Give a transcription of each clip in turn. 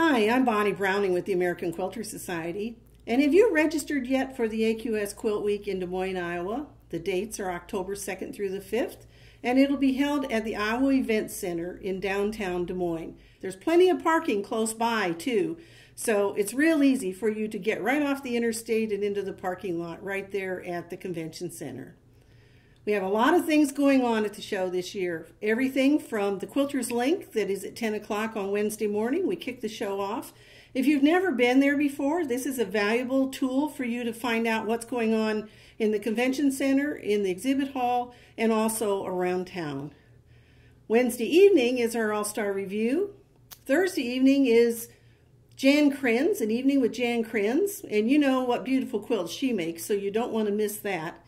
Hi, I'm Bonnie Browning with the American Quilter Society. And have you registered yet for the AQS Quilt Week in Des Moines, Iowa? The dates are October 2nd through the 5th, and it'll be held at the Iowa Event Center in downtown Des Moines. There's plenty of parking close by, too, so it's real easy for you to get right off the interstate and into the parking lot right there at the convention center. We have a lot of things going on at the show this year. Everything from the Quilter's Link that is at 10 o'clock on Wednesday morning. We kick the show off. If you've never been there before, this is a valuable tool for you to find out what's going on in the convention center, in the exhibit hall, and also around town. Wednesday evening is our All Star Review. Thursday evening is Jan Krentz, an evening with Jan Krentz, and you know what beautiful quilts she makes, so you don't want to miss that.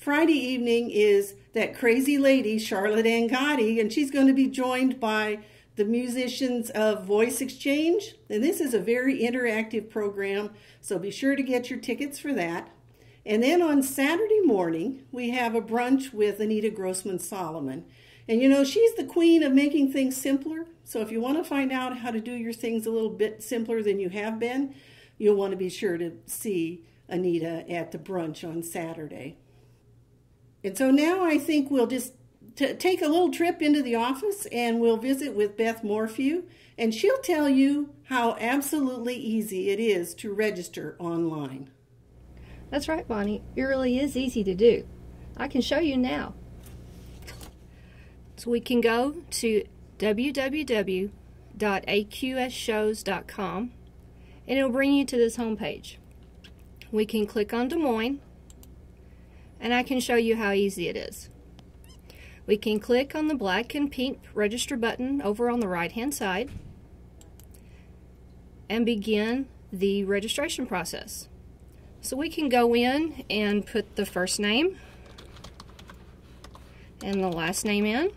Friday evening is that crazy lady, Charlotte Angotti, and she's going to be joined by the musicians of Voice Exchange. And this is a very interactive program, so be sure to get your tickets for that. And then on Saturday morning, we have a brunch with Anita Grossman Solomon. And you know, she's the queen of making things simpler. So if you want to find out how to do your things a little bit simpler than you have been, you'll want to be sure to see Anita at the brunch on Saturday. And so now I think we'll just take a little trip into the office and we'll visit with Beth Morphew, and she'll tell you how absolutely easy it is to register online. That's right, Bonnie. It really is easy to do. I can show you now. So we can go to www.aqsshows.com and it'll bring you to this homepage. We can click on Des Moines and I can show you how easy it is. We can click on the black and pink register button over on the right hand side and begin the registration process. So we can go in and put the first name and the last name in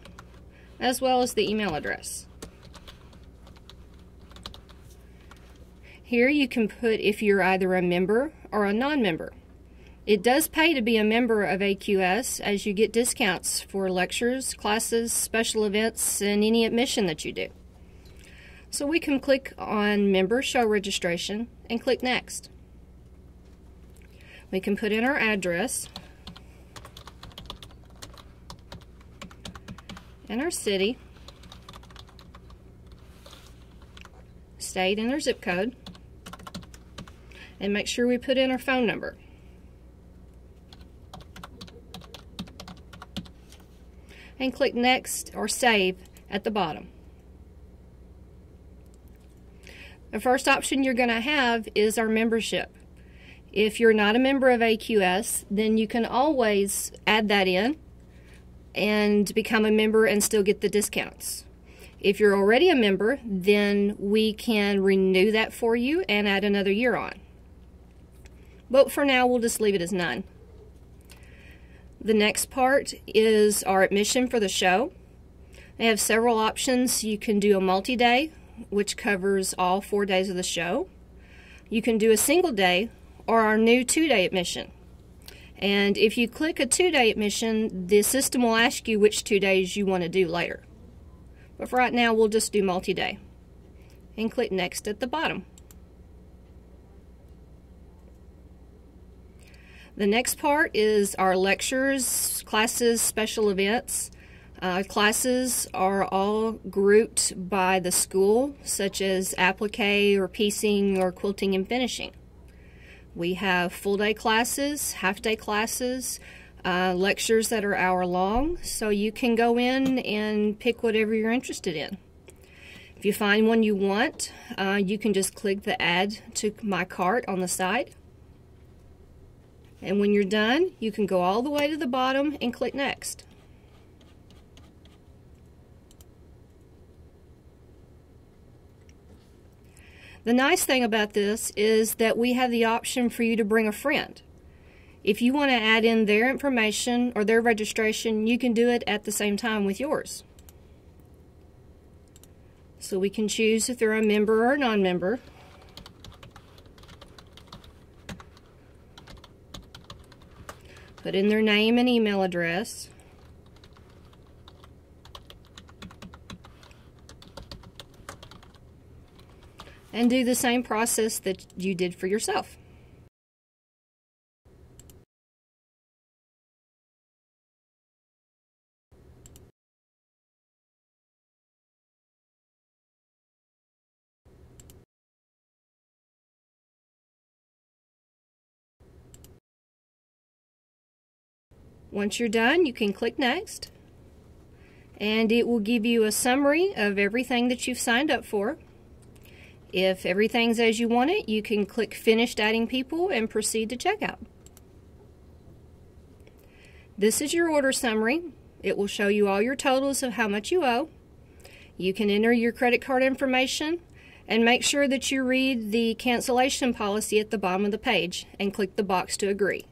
as well as the email address. Here you can put if you're either a member or a non-member. It does pay to be a member of AQS as you get discounts for lectures, classes, special events, and any admission that you do. So we can click on Member Show Registration and click Next. We can put in our address and our city, state, and our zip code, and make sure we put in our phone number. And click Next or Save at the bottom. The first option you're going to have is our membership. If you're not a member of AQS, then you can always add that in and become a member and still get the discounts. If you're already a member, then we can renew that for you and add another year on. But for now, we'll just leave it as none. The next part is our admission for the show. They have several options. You can do a multi-day, which covers all four days of the show. You can do a single day or our new two-day admission. And if you click a two-day admission, the system will ask you which two days you want to do later. But for right now, we'll just do multi-day. And click Next at the bottom. The next part is our lectures, classes, special events. Uh, classes are all grouped by the school, such as applique or piecing or quilting and finishing. We have full day classes, half day classes, uh, lectures that are hour long, so you can go in and pick whatever you're interested in. If you find one you want, uh, you can just click the add to my cart on the side and when you're done, you can go all the way to the bottom and click Next. The nice thing about this is that we have the option for you to bring a friend. If you want to add in their information or their registration, you can do it at the same time with yours. So we can choose if they're a member or a non-member. Put in their name and email address. and do the same process that you did for yourself. Once you're done, you can click Next, and it will give you a summary of everything that you've signed up for. If everything's as you want it, you can click Finished Adding People and proceed to checkout. This is your order summary. It will show you all your totals of how much you owe. You can enter your credit card information and make sure that you read the cancellation policy at the bottom of the page and click the box to agree.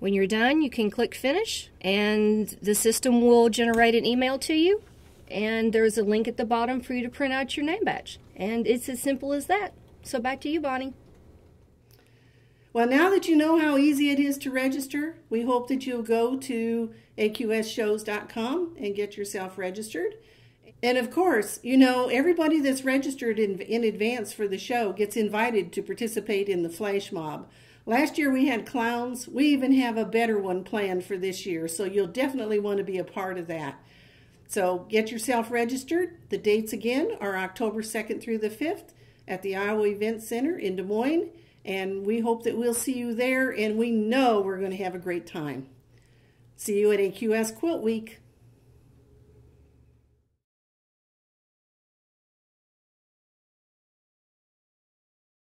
When you're done, you can click finish and the system will generate an email to you and there's a link at the bottom for you to print out your name badge. And it's as simple as that. So back to you, Bonnie. Well, now that you know how easy it is to register, we hope that you'll go to aqsshows.com and get yourself registered. And of course, you know, everybody that's registered in, in advance for the show gets invited to participate in the flash mob. Last year we had clowns. We even have a better one planned for this year, so you'll definitely want to be a part of that. So get yourself registered. The dates again are October 2nd through the 5th at the Iowa Event Center in Des Moines, and we hope that we'll see you there, and we know we're going to have a great time. See you at AQS Quilt Week.